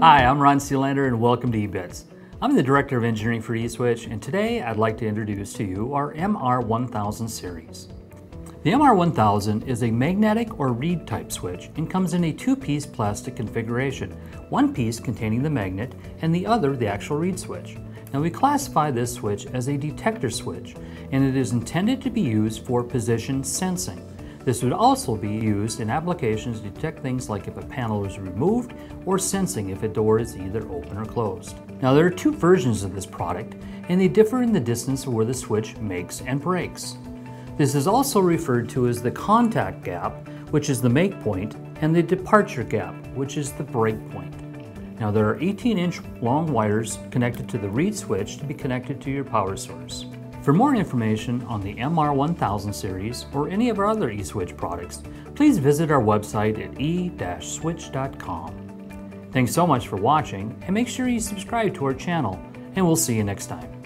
Hi, I'm Ron Sealander and welcome to eBits. I'm the Director of Engineering for E-Switch and today I'd like to introduce to you our MR1000 series. The MR1000 is a magnetic or reed type switch and comes in a two-piece plastic configuration, one piece containing the magnet and the other the actual reed switch. Now we classify this switch as a detector switch and it is intended to be used for position sensing. This would also be used in applications to detect things like if a panel is removed or sensing if a door is either open or closed. Now there are two versions of this product and they differ in the distance where the switch makes and breaks. This is also referred to as the contact gap, which is the make point, and the departure gap, which is the break point. Now there are 18 inch long wires connected to the reed switch to be connected to your power source. For more information on the MR1000 series or any of our other E-Switch products, please visit our website at e-switch.com. Thanks so much for watching and make sure you subscribe to our channel and we'll see you next time.